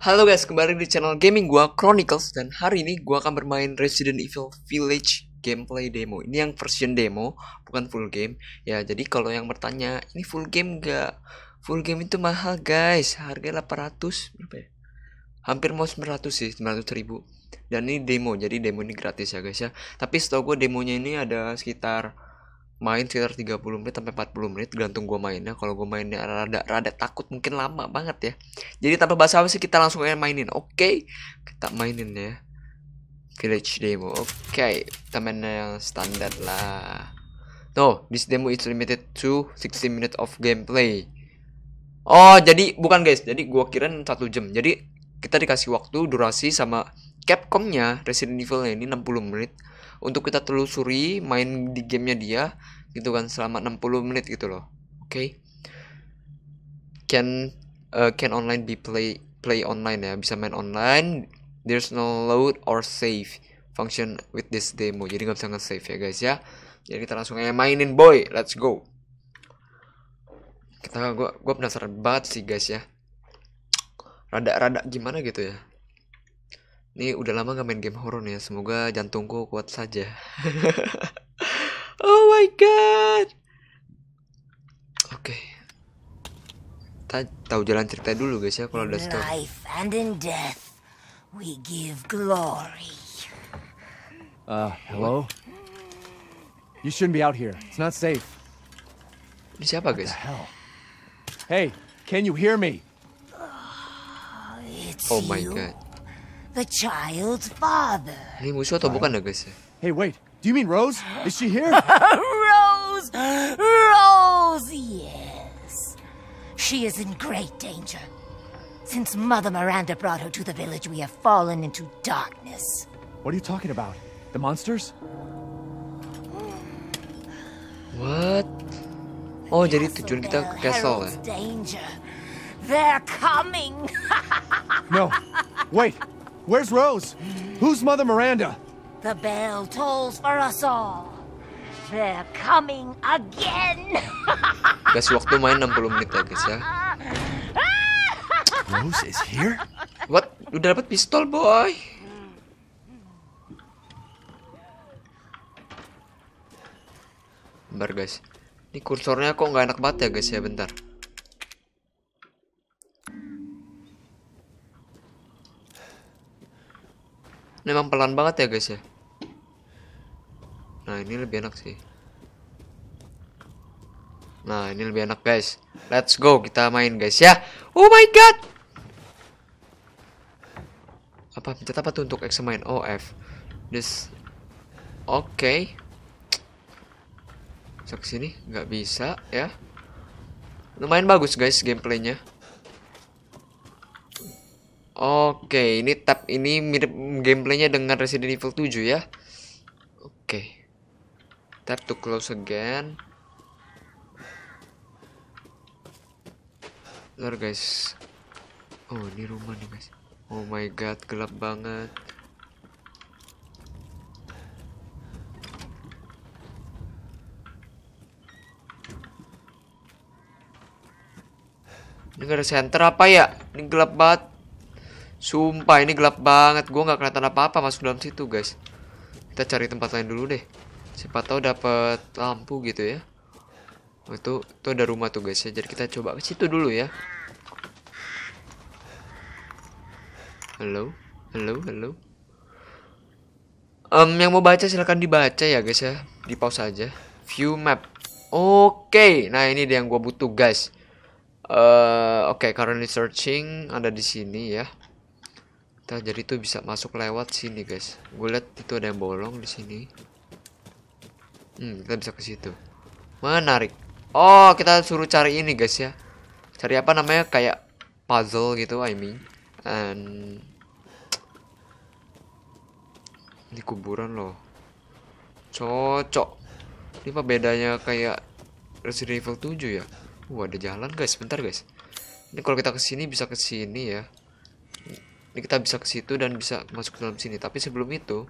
Halo guys, kembali di channel gaming gua Chronicles dan hari ini gua akan bermain Resident Evil Village gameplay demo. Ini yang version demo, bukan full game. Ya, jadi kalau yang bertanya, ini full game gak? Full game itu mahal guys, harga 800 berapa ya? Hampir mau 900 sih, 900 ribu. Dan ini demo, jadi demo ini gratis ya guys ya. Tapi setahu gue demonya ini ada sekitar main sekitar 30 menit sampai 40 menit tergantung gue mainnya. Kalau gue mainnya rada rada takut mungkin lama banget ya. Jadi tanpa bahasa apa sih kita langsung aja mainin. Oke okay? kita mainin ya. Village demo oke. Okay. kita mainnya yang standar lah. No this demo is limited to 60 minutes of gameplay. Oh jadi bukan guys. Jadi gue kira satu jam. Jadi kita dikasih waktu durasi sama Capcomnya Resident Evil ini 60 menit untuk kita telusuri main di gamenya dia gitu kan selama 60 menit gitu loh. Oke. Okay? can uh, can online be play play online ya? Bisa main online. There's no load or save function with this demo. Jadi nggak bisa nge-save ya guys ya. Jadi kita langsung aja mainin boy. Let's go. Kita gua gua penasaran banget sih guys ya. Rada-rada gimana gitu ya ini udah lama gak main game horror nih ya. Semoga jantungku kuat saja. oh my god. Oke. Okay. Kita tahu jalan cerita dulu guys ya kalau udah stop. Life and in death we give glory. Uh, hello? You shouldn't be out here. It's not safe. Ini siapa guys? hell? Hey, can you hear me? It's Oh my you, god. The child's father. Ini musuh atau bukan ya guys? Hey, wait. Do you mean Rose? Is she here? Rose, Rose, yes. She is in great danger. Since Mother Miranda brought her to the village, we have fallen into darkness. what are you talking about? The monsters? What? Oh jadi tujuan kita ke castle ya? danger. They're coming. No. Wait. Where's Rose? Who's Mother Miranda? the bell tolls for us all. They're coming again. Kasih waktu main 60 menit ya guys ya. Rose is here? What? Udah dapat pistol boy. Bentar guys. Ini kursornya kok nggak enak banget ya guys ya bentar. Memang pelan banget ya guys ya. Nah ini lebih enak sih. Nah ini lebih enak guys. Let's go kita main guys ya. Oh my god. Apa pencet apa tuh untuk X main? Oh F. This. Oke. Okay. Bisa ke sini? Nggak bisa ya. Lumayan bagus guys gameplaynya. Oke, ini tab ini mirip gameplaynya dengan Resident Evil 7 ya. Oke. Tap to close again. Bentar guys. Oh, ini rumah nih guys. Oh my god, gelap banget. Ini gak ada center apa ya? Ini gelap banget. Sumpah ini gelap banget. Gue nggak kelihatan apa-apa masuk dalam situ guys. Kita cari tempat lain dulu deh. Siapa tahu dapat lampu gitu ya. Oh, itu itu ada rumah tuh guys ya. Jadi kita coba ke situ dulu ya. Halo, halo, halo. Em, yang mau baca silahkan dibaca ya guys ya. Di pause aja. View map. Oke, nah ini dia yang gue butuh guys. Eh, oke, currently searching ada di sini ya. Kita jadi tuh bisa masuk lewat sini guys. Gue lihat itu ada yang bolong di sini. Hmm, kita bisa ke situ. Menarik. Oh, kita suruh cari ini guys ya. Cari apa namanya kayak puzzle gitu, I mean. And ini kuburan loh. Cocok. Ini apa bedanya kayak Resident Evil 7 ya? Wah, ada jalan guys, bentar guys. Ini kalau kita ke sini bisa ke sini ya. Ini kita bisa ke situ dan bisa masuk ke dalam sini. Tapi sebelum itu,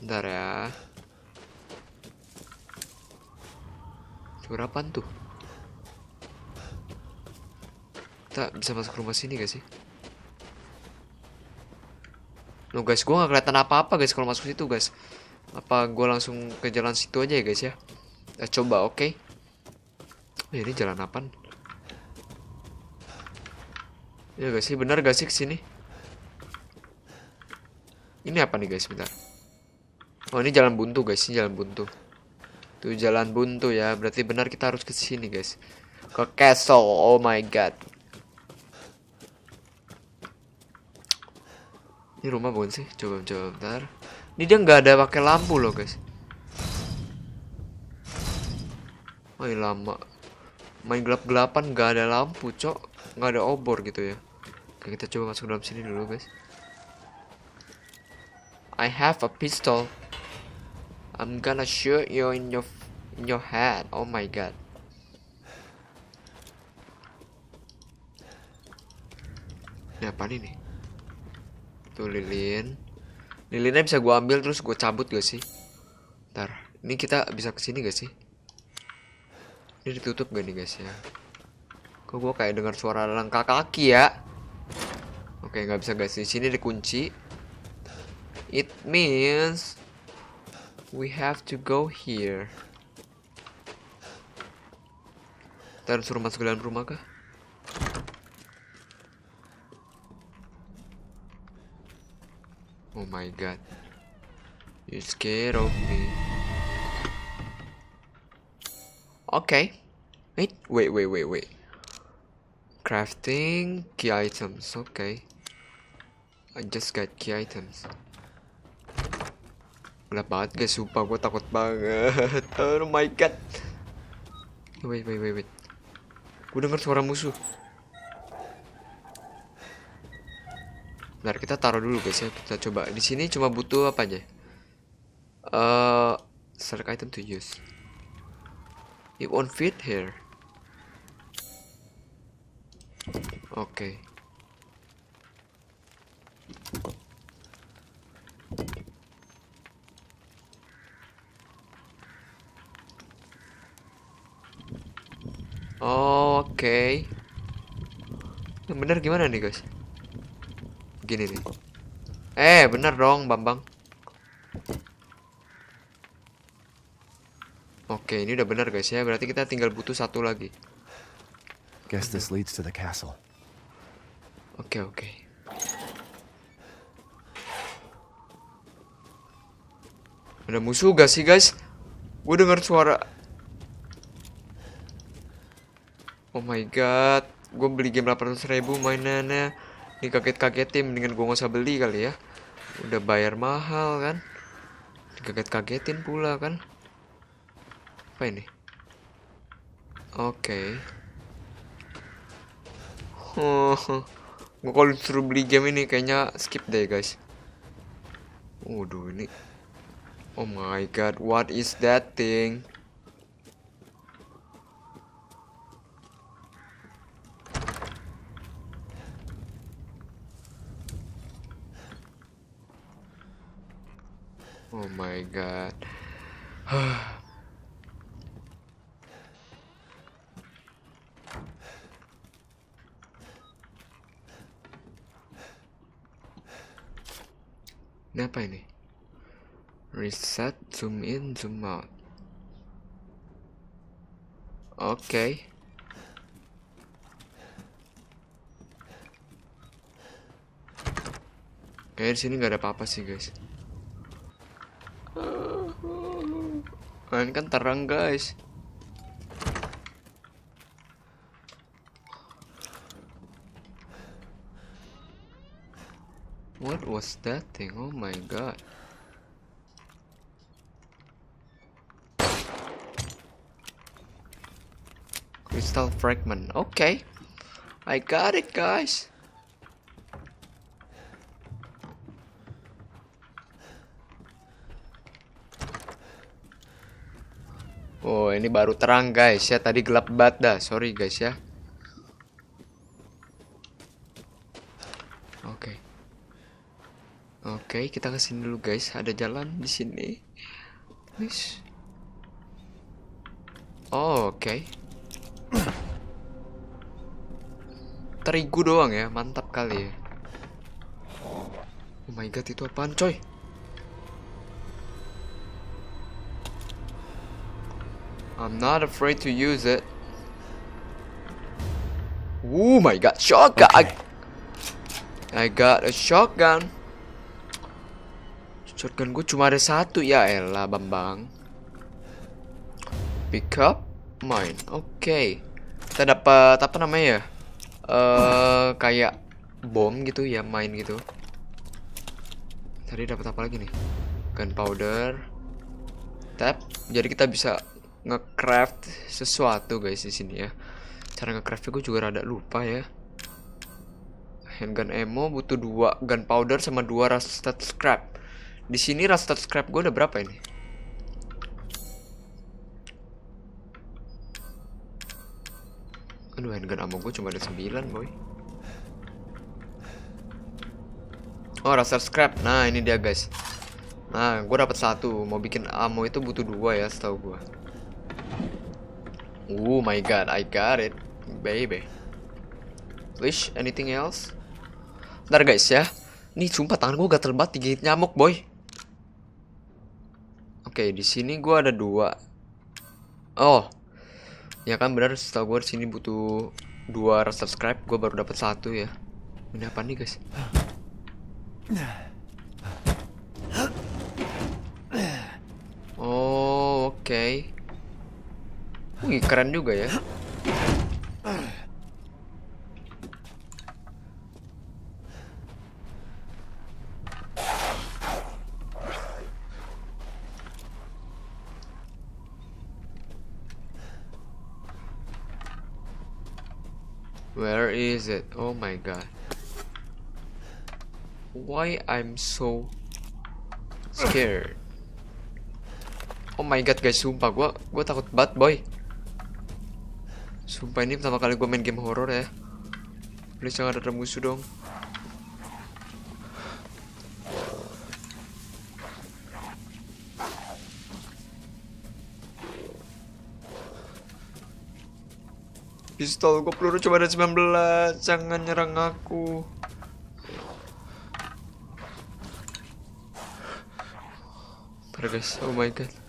bentar ya. Apaan tuh? Kita bisa masuk rumah sini gak sih? No guys, gue gak kelihatan apa-apa guys kalau masuk situ guys. Apa gue langsung ke jalan situ aja ya guys ya? Kita coba, oke? Okay? Oh, ini jalan apa? Ya guys sih, benar gak sih ke sini? Ini apa nih guys, bentar. Oh ini jalan buntu guys, ini jalan buntu. Tuh jalan buntu ya, berarti benar kita harus ke sini guys. Ke castle, oh my god. Ini rumah bukan sih? Coba coba bentar. Ini dia nggak ada pakai lampu loh guys. Oh lama. Main gelap-gelapan nggak ada lampu cok, nggak ada obor gitu ya. Oke kita coba masuk dalam sini dulu guys. I have a pistol. I'm gonna shoot you in your in your head. Oh my god. Ini apa nih? Tuh lilin. Lilinnya bisa gua ambil terus gue cabut gak sih? Ntar, ini kita bisa ke sini gak sih? Ini ditutup gak nih guys ya? Kok gua kayak dengar suara langkah kaki ya? Oke nggak bisa guys di sini dikunci. It means we have to go here. Kita suruh masuk ke dalam rumah kah? Oh my god. You scared of me. Okay. Wait, wait, wait, wait, wait. Crafting key items. Okay. I just got key items. Gelap banget guys, sumpah gue takut banget. Oh my god. Wait, wait, wait, wait. Gue denger suara musuh. Bentar, kita taruh dulu guys ya. Kita coba. Di sini cuma butuh apa aja? Eh, uh, select item to use. It won't fit here. Oke. Okay. Oke. Okay. Yang benar gimana nih guys? Gini nih. Eh, bener dong, Bambang. Oke, ini udah bener guys ya. Berarti kita tinggal butuh satu lagi. Guess this leads to the castle. Oke, oke. Ada musuh gak sih guys? Gue denger suara. Oh my god. Gue beli game 800 ribu mainannya ini kaget-kagetin mendingan gue gak usah beli kali ya udah bayar mahal kan kaget-kagetin pula kan apa ini oke okay. oh, gue kalau disuruh beli game ini kayaknya skip deh guys. Waduh ini. Oh my god what is that thing? Oh my god. apa ini? Reset, zoom in, zoom out. Oke. Okay. Kayaknya di sini nggak ada apa-apa sih guys. Kalian kan terang guys. What was that thing? Oh my god. Crystal fragment. Okay. I got it, guys. Oh ini baru terang guys ya Tadi gelap banget dah Sorry guys ya Oke okay. Oke okay, kita ke sini dulu guys Ada jalan di sini Guys Oh oke okay. terigu doang ya, mantap kali ya. Oh my god, itu apaan coy? I'm not afraid to use it. Oh my god, shotgun! I, I got a shotgun. Shotgun gue cuma ada satu ya elah Bambang. Pick up mine. Oke. Okay. Kita dapat apa namanya ya? Uh, kayak bom gitu ya, main gitu. Tadi dapat apa lagi nih? Gunpowder. Tap. Jadi kita bisa ngecraft sesuatu guys di sini ya. Cara ngecraftnya gue juga rada lupa ya. Handgun ammo butuh dua gunpowder sama dua rusted scrap. Di sini rusted scrap gue udah berapa ini? Aduh handgun ammo gue cuma ada 9 boy. Oh rusted scrap. Nah ini dia guys. Nah gue dapat satu. Mau bikin ammo itu butuh dua ya setahu gue. Oh my god, I got it, baby. Wish anything else? Ntar guys ya. Nih sumpah tangan gue gatel banget digigit nyamuk boy. Oke, di sini gue ada dua. Oh, ya kan benar. Setahu gue di sini butuh dua subscribe. Gue baru dapat satu ya. Ini apa nih guys? Oh, oke. Okay. Wih, keren juga ya. Where is it? Oh my god. Why I'm so scared? Oh my god guys, sumpah gua gua takut banget, boy. Sumpah ini pertama kali gue main game horror ya. Please jangan ada musuh dong. Pistol gue peluru cuma ada 19 Jangan nyerang aku. Oh my god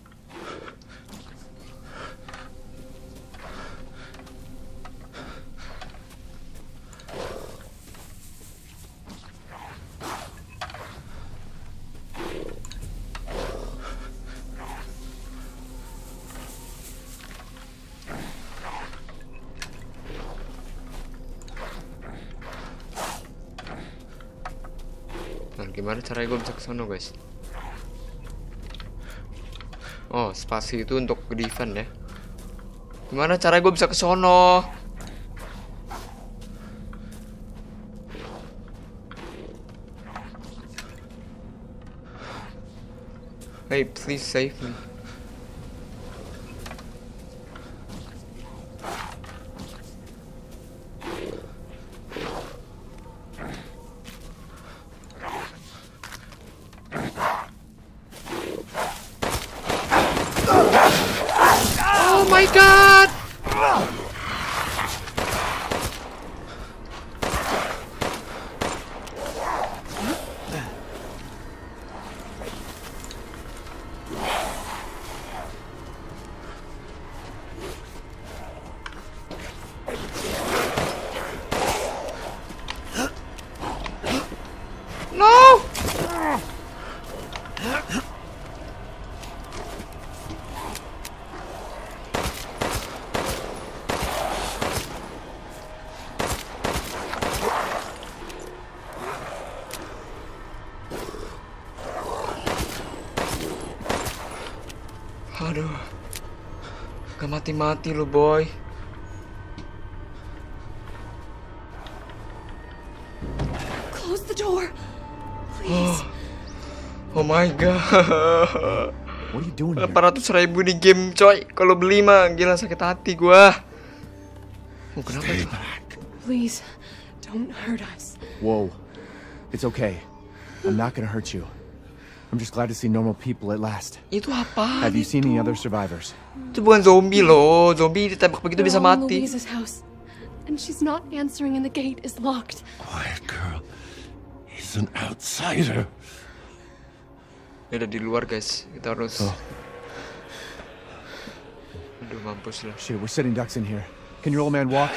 caranya gue bisa ke sana, guys? Oh, spasi itu untuk defend ya. Gimana caranya gue bisa ke sono? Hey, please save me. Oh my god! No! Aduh. Gak mati-mati lu, boy. Close the door. Please. Oh my god. What are you doing here? 800 ribu di game, coy. Kalau beli mah gila sakit hati gua. Oh, kenapa tuh? Please. Don't hurt us. Whoa. It's okay. I'm not gonna hurt you. I'm just glad to see normal people at last. Itu apa? Have you seen any other survivors? Itu bukan zombie loh. Zombie ditembak begitu bisa mati. Louise's house, and she's not answering, and the gate is locked. Quiet girl. He's an outsider. Dia ada di luar guys. Kita harus. Oh. Aduh mampus lah. Shit, we're sitting ducks in here. Can your old man walk?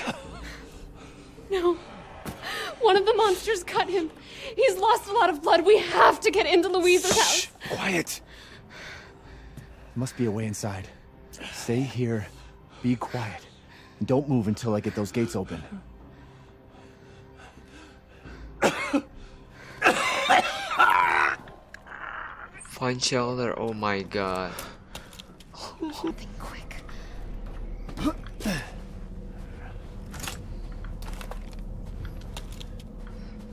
No. One of the monsters cut him. He's lost a lot of blood. We have to get into Louisa's house. Quiet. Must be a way inside. Stay here. Be quiet. And don't move until I get those gates open. Find shelter. Oh my god. Think quick.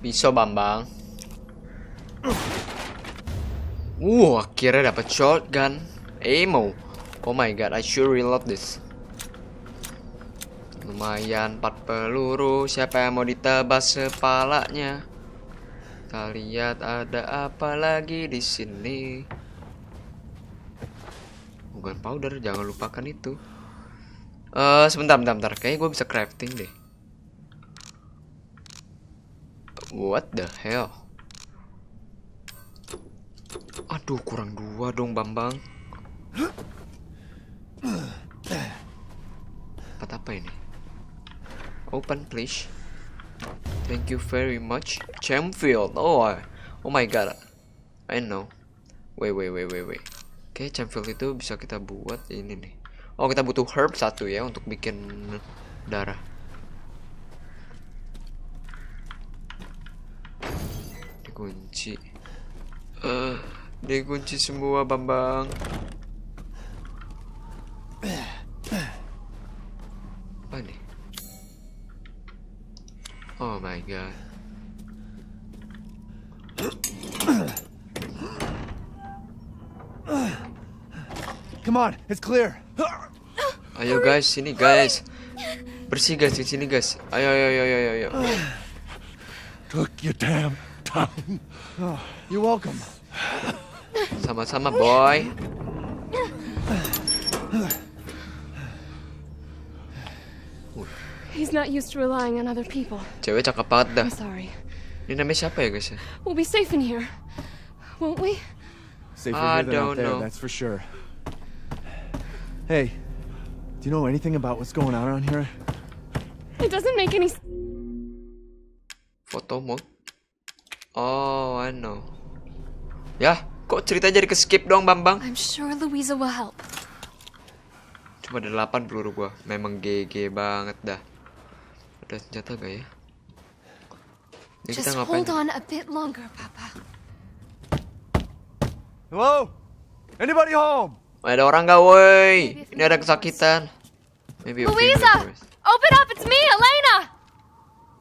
Bisa Bambang. Uh, akhirnya dapat shotgun. Ammo. Oh my god, I should reload this. Lumayan 4 peluru. Siapa yang mau ditebas kepalanya? Kita lihat ada apa lagi di sini. Bukan powder, jangan lupakan itu. Eh, sebentar, bentar, bentar. Kayaknya gue bisa crafting deh. What the hell? Aduh, kurang dua dong, Bambang. Dapat apa ini? Open, please. Thank you very much. Champfield. Oh, I- oh my god. I know. Wait, wait, wait, wait, wait. Oke, Champfield itu bisa kita buat ini nih. Oh, kita butuh herb satu ya untuk bikin darah. Dikunci. Eh, dikunci semua, Bambang. Apa nih? Oh my god. Come on, it's clear. Ayo guys, sini guys. Bersih guys di sini guys. Ayo ayo ayo ayo ayo. Took your damn time. You're welcome. Sama-sama boy. He's not used to relying on other people. Cewek cakep banget dah. I'm sorry. Ini namanya siapa ya guys ya? We'll be safe in here, won't we? Safer I here than don't out there, know. that's for sure. Hey, do you know anything about what's going on around here? It doesn't make any. s- Foto mode. Oh, I know. Ya, kok cerita jadi ke skip dong Bambang? I'm sure Louisa will help. Cuma ada 8 peluru gua. Memang GG banget dah. Ada senjata gak ya? Ini kita Just ngapain? hold on a bit longer, Papa. Hello? Anybody home? Ada orang gak woi? Ini ada kesakitan. Maybe Louisa! Open up! It's me, Elena!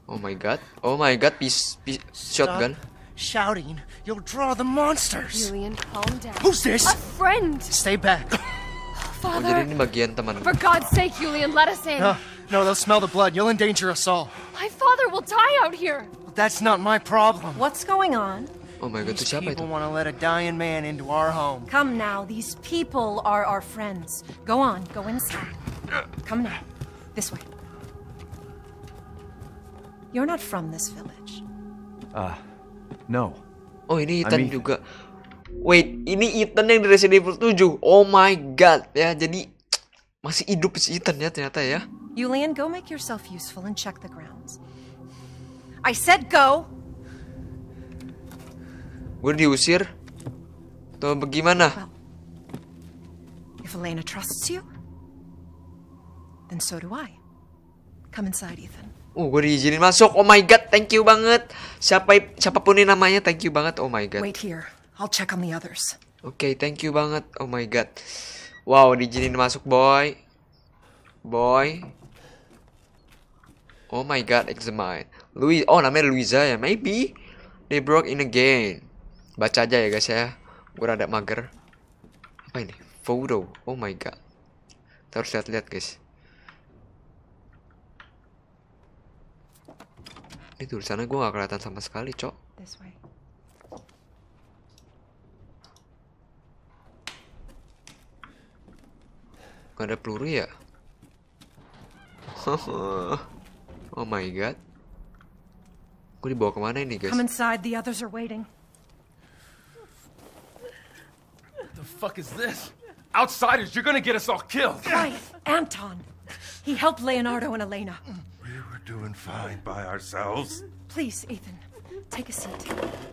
Oh my god. Oh my god, pis, pis shotgun. Shouting, you'll draw the monsters. Julian, calm down. Who's this? A friend! Stay back. Oh, Father! ini bagian teman. For God's sake, Julian, let us in. No, no, they'll smell the blood. You'll endanger us all. My father will die out here. But That's not my problem. What's going on? Oh my god, itu These siapa itu? people want to let a dying man into our home. Come now, these people are our friends. Go on, go inside. Come now. This way. You're not from this village. Uh, no. Oh, ini I Ethan mean- juga. Wait, ini Ethan yang di Resident Evil 7. Oh my god. Ya, jadi masih hidup si Ethan ya ternyata ya. Julian, go make yourself useful and check the grounds. I said go! Gue diusir. Tuh bagaimana? If Elena trusts you, then so do I. Come inside, Ethan. Oh, gue diizinin masuk. Oh my god, thank you banget. Siapa siapa pun ini namanya, thank you banget. Oh my god. Wait here. I'll check on the others. Oke, thank you banget. Oh my god. Wow, diizinin masuk, boy. Boy. Oh my god, examine. Louis, oh namanya Luisa ya, maybe. They broke in again. Baca aja ya guys ya. Gue rada mager. Apa ini? Photo. Oh my god. Harus lihat-lihat guys. Ini tulisannya gue gak kelihatan sama sekali, cok. This way. Gak ada peluru ya? Oh my god. Gue dibawa ke mana ini guys? Come inside, the others are waiting. The fuck is this? Outsiders, you're gonna get us all killed. Quiet, Anton. He helped Leonardo and Elena. We were doing fine by ourselves. Please, Ethan, take a seat.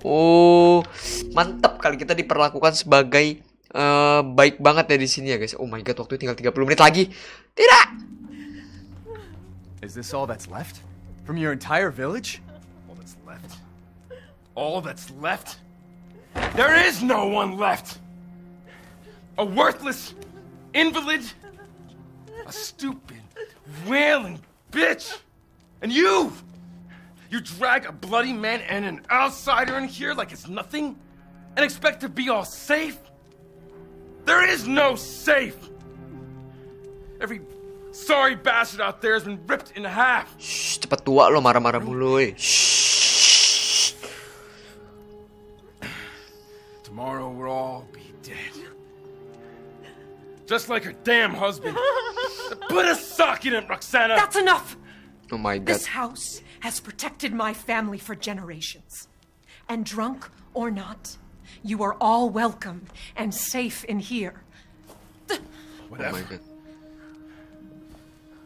Oh, mantap kali kita diperlakukan sebagai eh, baik banget ya di sini ya guys. Oh my god, waktu tinggal 30 menit lagi. Tidak. Is this all that's left? From your entire village? All that's left. All that's left? There is no one left! A worthless invalid, a stupid, wailing bitch! And you! You drag a bloody man and an outsider in here like it's nothing? And expect to be all safe? There is no safe! Every sorry bastard out there has been ripped in half. Shh, cepat tua lo marah-marah mulu. eh. Shh. Tomorrow we'll all be dead. Just like her damn husband. Put a sock in it, Roxana! That's enough! Oh my god. This house has protected my family for generations. And drunk or not, you are all welcome and safe in here. Oh Whatever. my god.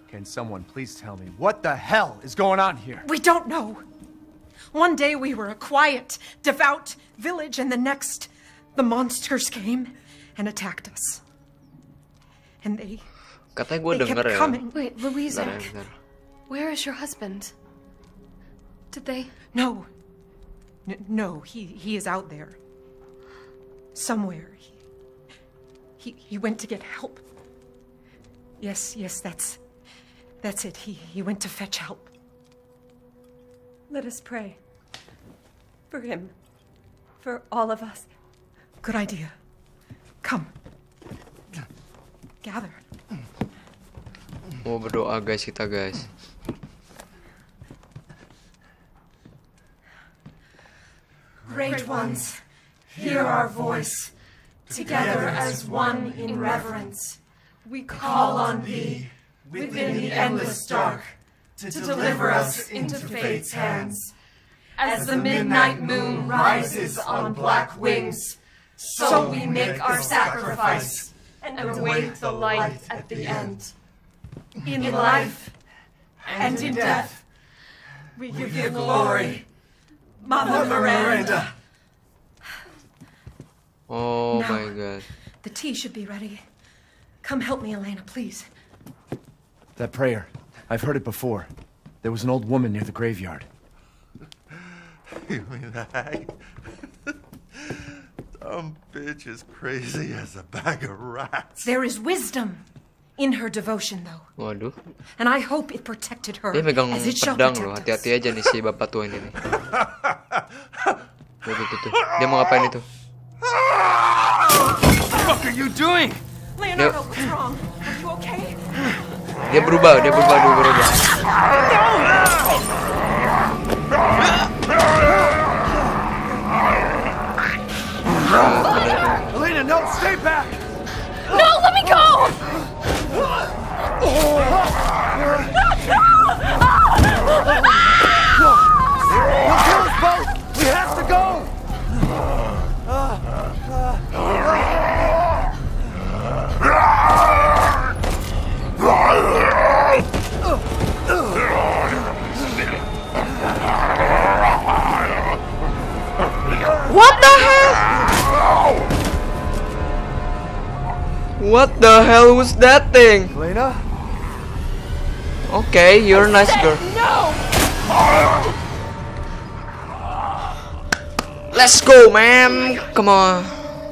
Can someone please tell me what the hell is going on here? We don't know. One day we were a quiet, devout village, and the next, the monsters came and attacked us. And they, Katanya gue they kept ya. coming. Wait, Louisa, Bentar bentar. Where is your husband? Did they? No. N- no, he, he is out there. Somewhere. He, he, he went to get help. Yes, yes, that's. That's it. He, he went to fetch help. Let us pray. For him. For all of us. Good idea. Come. Gather. Mau berdoa guys kita guys. Great ones, hear our voice. Together as one in reverence, we call on thee within the endless dark to deliver us into fate's hands. As the midnight moon rises on black wings, so we make our sacrifice and await the light at the end. In life and in death, we give you glory, Mother Miranda. Oh Now. my god. The tea should be ready. Come help me, Elena, please. That prayer. I've heard it before. There was an old woman near the graveyard. You mean that? Dumb bitch is crazy as a bag of rats. There is wisdom in her devotion, though, Waduh. and I hope it protected her Dia megang as it pedang loh. Hati-hati aja nih si bapak tua ini nih. Tuh, tuh, tuh, tuh. Dia mau ngapain itu? What the fuck are you doing? Leonardo, what's wrong? Are you okay? Dia berubah, dia berubah, dia berubah. Elena, no, stay back! No, let me go! What the hell? What the hell was that thing? Elena? Okay, you're a nice girl. No! Let's go, man. Come on.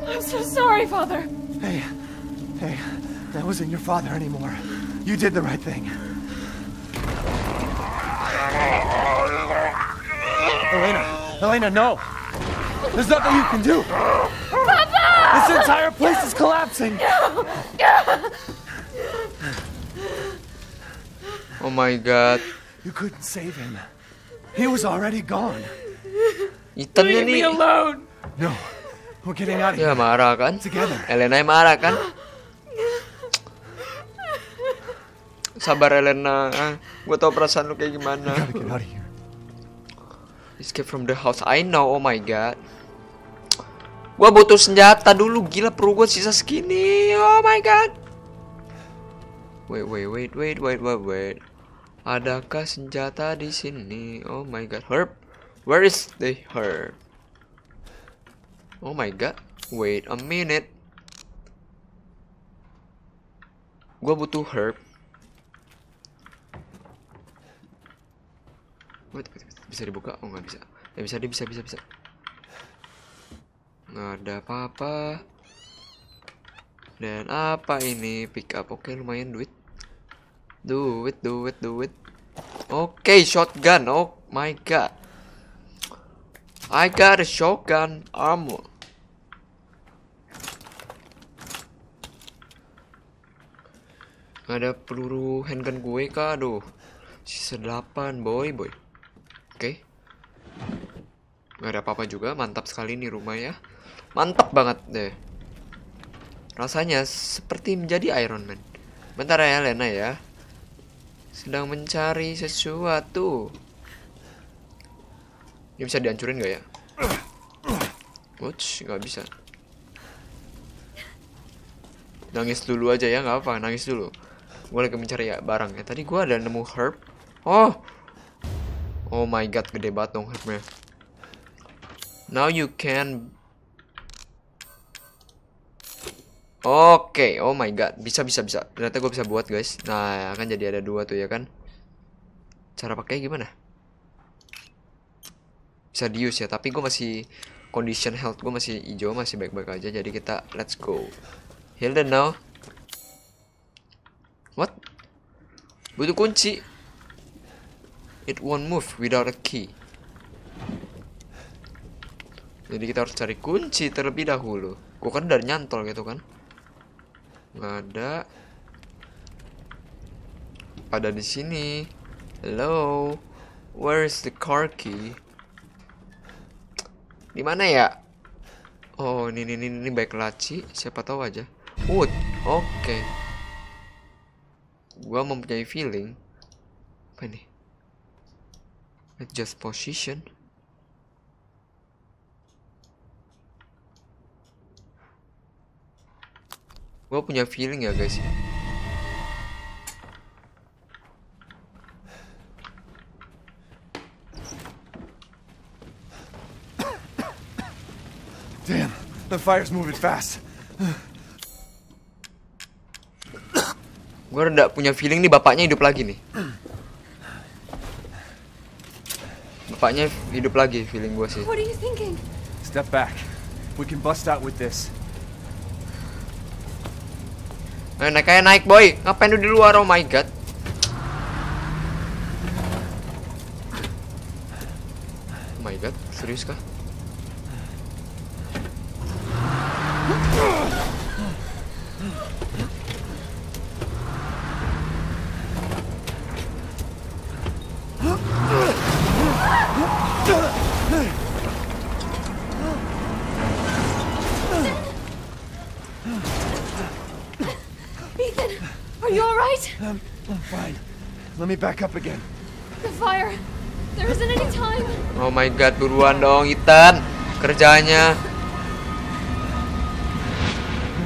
I'm so sorry, Father. Hey, hey, that wasn't your father anymore. You did the right thing. Elena, Elena, no! There's nothing you can do! Papa! This entire place is collapsing! Oh my god. You couldn't save him. He was already gone. Ethannya nih. alone. No, we're getting out of Ya here. marah kan? Together. Elena yang marah kan? sabar Elena. Gue tau perasaan lu kayak gimana. Gotta get out of here. Escape from the house. I know. Oh my god. Gua butuh senjata dulu. Gila perlu gua sisa segini. Oh my god. Wait, wait, wait, wait, wait, wait, wait. Adakah senjata di sini? Oh my god. Herb. Where is the herb? Oh my god. Wait a minute. Gua butuh herb. Wait, wait, wait. Bisa dibuka? Oh nggak bisa. Ya bisa, dia bisa, bisa, bisa. Nggak ada apa-apa. Dan apa ini? Pick up. Oke, lumayan duit. Do it, do it, do it. Oke, shotgun. Oh my god. I got a shotgun armor. Ada peluru handgun gue kah? Aduh. Sisa 8, boy, boy. Oke. Nggak ada apa-apa juga. Mantap sekali nih rumah ya. Mantap banget deh. Rasanya seperti menjadi Iron Man. Bentar ya, Lena ya. Sedang mencari sesuatu. Ini bisa dihancurin gak ya? Uch, nggak bisa. Nangis dulu aja ya, nggak apa, nangis dulu. Gue lagi mencari ya barang ya. Tadi gue ada nemu herb. Oh, oh my god, gede banget dong herbnya. Now you can. Oke, oh my god, bisa bisa bisa. Ternyata gue bisa buat guys. Nah, kan jadi ada dua tuh ya kan. Cara pakai gimana? Bisa dius ya, tapi gue masih condition health gue masih hijau, masih baik-baik aja. Jadi kita let's go. Hilden now. What? Butuh kunci. It won't move without a key. Jadi kita harus cari kunci terlebih dahulu. Gue kan dari nyantol gitu kan. Nggak ada. Ada di sini. Hello. Where is the car key? Di mana ya? Oh, ini ini ini, baik laci. Siapa tahu aja. Wood. Oke. Gua mempunyai feeling. Apa ini? Adjust position. Gua punya feeling ya guys. Damn, the fire's moving fast. Gua udah punya feeling nih bapaknya hidup lagi nih. Bapaknya hidup lagi feeling gua sih. What are you thinking? Step back. We can bust out with this. Ayo naik aja naik boy. Ngapain lu di luar? Oh my god. Oh my god, serius kah? Back up again. The fire. There isn't any time. Oh my god, buruan dong Ethan. Kerjanya.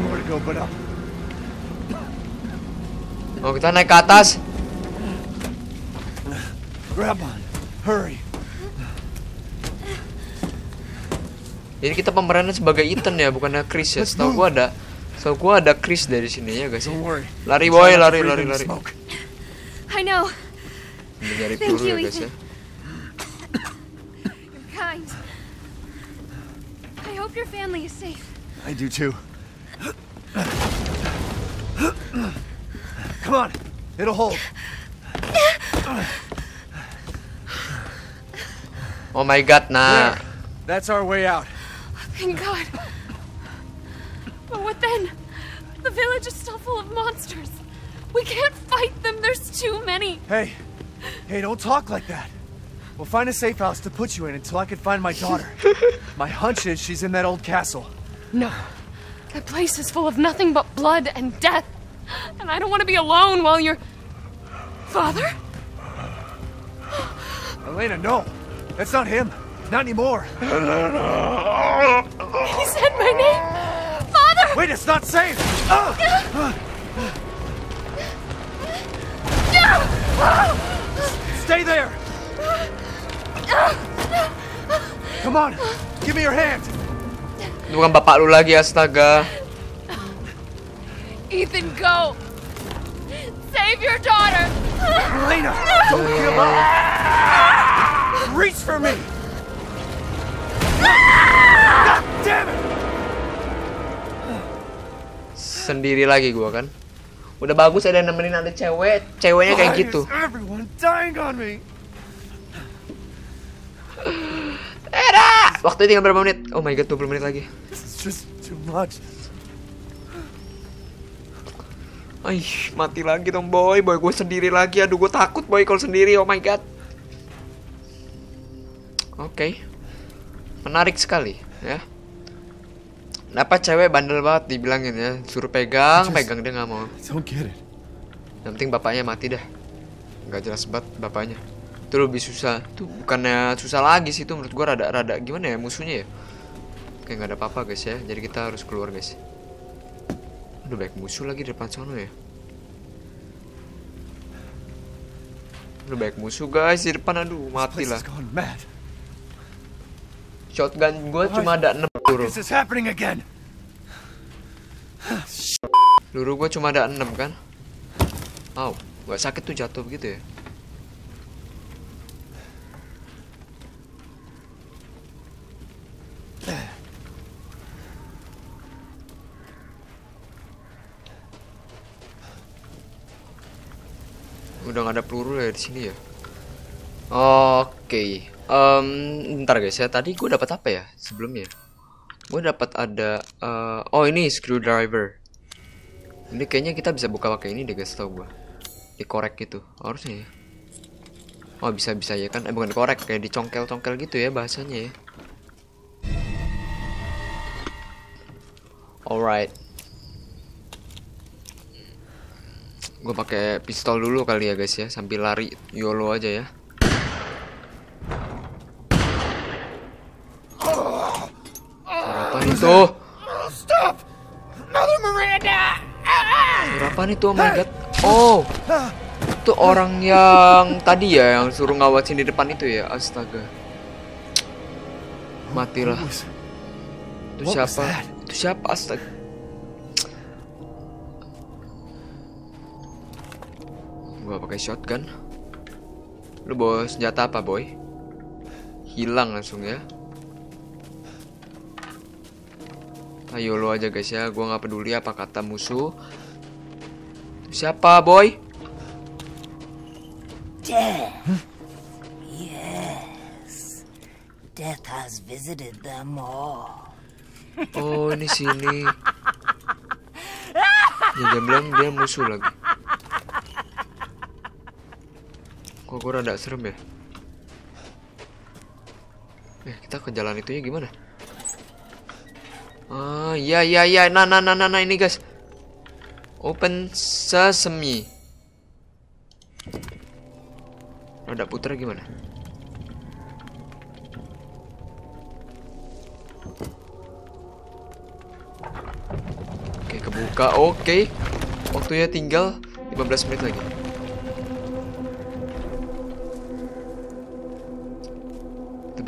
Nowhere to go but up. Oh kita naik ke atas. Grab on. Hurry. Jadi kita pemerannya sebagai Ethan ya, bukannya Chris ya. Setahu gua ada, setahu gua ada Chris dari sini ya guys. Lari boy, lari lari lari. I know. Mencari Thank you, ya guys ya. Ethan. You're kind. I hope your family is safe. I do too. Come on. It'll hold. Oh my god, nah. There. That's our way out. Thank God. But what then? The village is still full of monsters. We can't fight them. There's too many. Hey. Hey, don't talk like that. We'll find a safe house to put you in until I can find my daughter. my hunch is she's in that old castle. No. That place is full of nothing but blood and death. And I don't want to be alone while you're. Father? Elena, no! That's not him! Not anymore! He said my name! Father! Wait, it's not safe! Ah! Ah! On! Give me your hand! Itu bukan bapak lu lagi astaga. Ethan, go! Save your daughter! Elena! Don't give up! Reach for me! God damn it! Sendiri lagi gua kan. Udah bagus ada yang nemenin ada cewek, ceweknya kayak gitu. is everyone dying on me? Waktu tinggal berapa menit? Oh my god, 20 menit lagi. Aih, mati lagi dong boy, boy gue sendiri lagi. Aduh, gue takut boy kalau sendiri. Oh my god. Oke, menarik sekali ya. Kenapa cewek bandel banget dibilangin ya, suruh pegang, pegang dia nggak mau. Yang penting bapaknya mati dah. Nggak jelas banget bapaknya. Itu lebih susah. Itu bukannya susah lagi sih itu menurut gua rada-rada gimana ya musuhnya ya. Kayak nggak ada apa-apa guys ya. Jadi kita harus keluar guys. Udah baik musuh lagi di depan sana ya. Udah baik musuh guys di depan aduh mati lah. Shotgun gua cuma ada 6 peluru. Peluru gua cuma ada 6 kan. Wow, gak sakit tuh jatuh begitu ya. Udah gak ada peluru ya di sini ya. Oke, Em, ntar guys ya. Tadi gue dapat apa ya sebelumnya? Gue dapat ada, eh, oh ini screwdriver. Ini kayaknya kita bisa buka pakai ini deh guys tau gue. Dikorek gitu, harusnya ya. Oh bisa bisa ya kan? Eh bukan korek, kayak dicongkel-congkel gitu ya bahasanya ya. Alright. Gue pakai pistol dulu kali ya guys ya, sambil lari YOLO aja ya. Apa itu? Stop! Mother Miranda! Apa itu? Oh my god. Oh. Itu orang yang tadi ya yang suruh ngawasin di depan itu ya. Astaga. Matilah. Itu siapa? Itu siapa? Astaga. Gua pakai shotgun. Lu bawa senjata apa, boy? Hilang langsung ya. Ayo lo aja guys ya, gua nggak peduli apa kata musuh. Siapa, boy? Death. Yes. Death has visited them all. Oh, ini sini. Ya, dia bilang dia musuh lagi. Kok gue rada serem ya? Eh, kita ke jalan itunya gimana? Ah, iya iya iya. Nah, nah, nah, nah, nah, ini guys. Open sesame. Rada putar gimana? Oke, kebuka. Oke. Waktunya tinggal 15 menit lagi.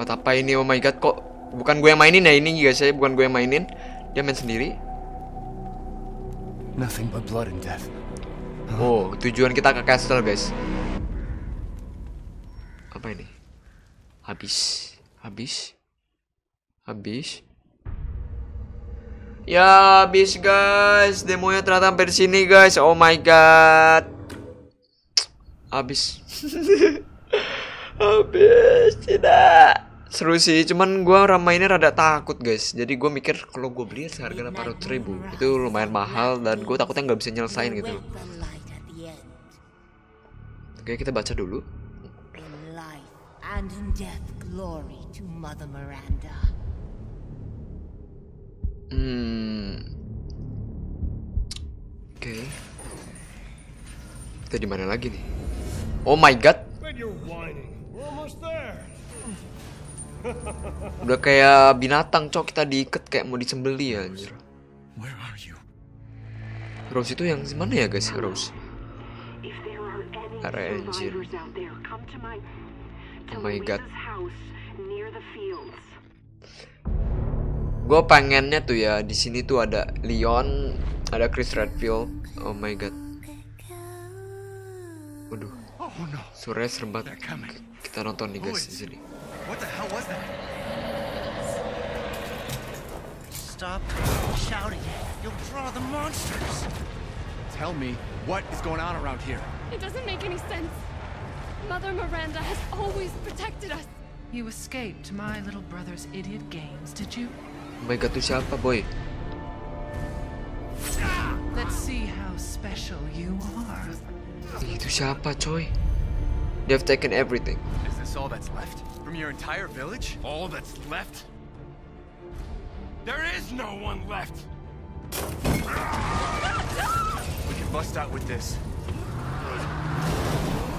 Tempat apa ini? Oh my god, kok bukan gue yang mainin ya ini guys ya, bukan gue yang mainin. Dia main sendiri. Nothing but blood and death. Oh, tujuan kita ke castle, guys. Apa ini? Habis. Habis. Habis. Ya, habis guys. Demonya ternyata sampai di sini, guys. Oh my god. Habis. habis. Tidak. Seru sih, cuman gua ramainnya rada takut guys. Jadi gua mikir kalau gua beli seharga 800 ribu itu lumayan mahal dan gue takutnya nggak bisa nyelesain gitu. Oke, kita baca dulu. In life and in death, glory to Mother Miranda. Hmm. Oke. Kita di mana lagi nih? Oh my god. Udah kayak binatang cok kita diikat kayak mau disembeli ya anjir. Where are you? Rose itu yang mana ya guys Rose? Are anjir. Oh my God. Gue pengennya tuh ya di sini tuh ada Leon, ada Chris Redfield. Oh my god. Waduh, Oh. They're coming. Kita nonton nih guys di sini. What the hell was that? Stop shouting. You'll draw the monsters. Tell me, what is going on around here? It doesn't make any sense. Mother Miranda has always protected us. You escaped my little brother's idiot games, did you? My god tuh siapa boy? Let's see how special you are. Ih, Itu siapa coy? They've taken everything. Is this all that's left? From your entire village? All that's left? There is no one left! We can bust out with this.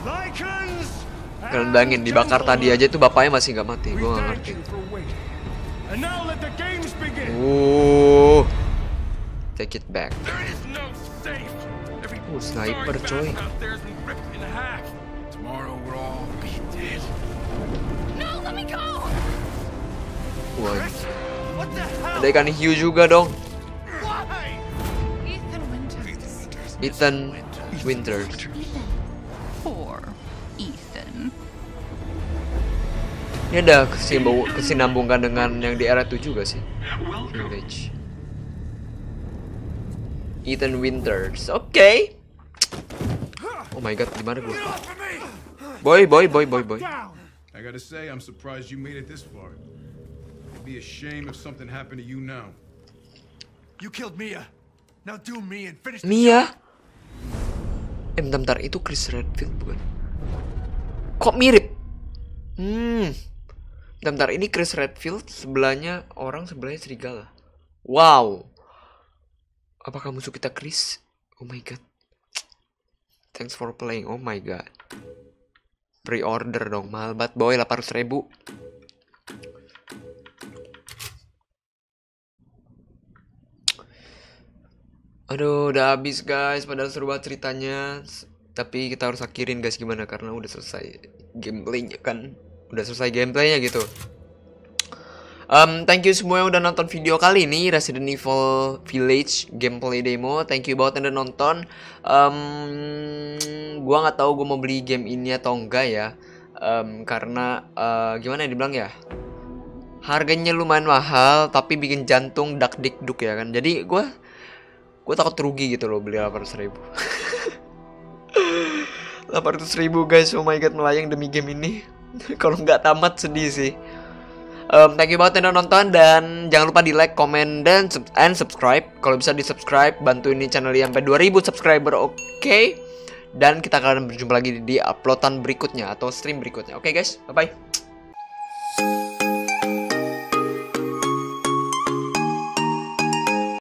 Lycans! Kalian bayangin dibakar tadi aja tuh bapaknya masih nggak mati. Gue nggak ngerti. Uh, take it back. Oh, sniper, coy. Tomorrow we'll all be dead. Hell? ada ikan hiu juga dong. Ethan Winters. Ini ada kesinambung- kesinambungan dengan yang di era 7 juga sih. Village. Ethan Winters. Oke. Oh my god, di mana gue? Boy, boy, boy, boy, boy. I gotta say, I'm surprised you made it this far. Be a shame if something happened to you now. You killed Mia. Now do me and finish the Mia? Eh, bentar, bentar. Itu Chris Redfield bukan? Kok mirip? Hmm. Bentar, bentar. Ini Chris Redfield. Sebelahnya orang, sebelahnya serigala. Wow. Apakah musuh kita Chris? Oh my god. Thanks for playing. Oh my god. Pre-order dong. Mahal banget boy. 800 ribu. Aduh, udah habis guys. Padahal seru banget ceritanya. Tapi kita harus akhirin guys gimana karena udah selesai gameplaynya kan. Udah selesai gameplaynya gitu. Um, thank you semua yang udah nonton video kali ini Resident Evil Village gameplay demo. Thank you banget yang udah nonton. Um, gua nggak tahu gue mau beli game ini atau enggak ya. Um, karena uh, gimana ya dibilang ya? Harganya lumayan mahal tapi bikin jantung dak dik duk ya kan. Jadi gua gue takut rugi gitu loh beli 800 ribu 800 ribu guys oh my god melayang demi game ini kalau nggak tamat sedih sih Um, thank you banget yang udah nonton dan jangan lupa di like, comment dan sub and subscribe. Kalau bisa di subscribe, bantu ini channel ini sampai 2000 subscriber, oke? Dan kita akan berjumpa lagi di uploadan berikutnya atau stream berikutnya. Oke guys, bye bye.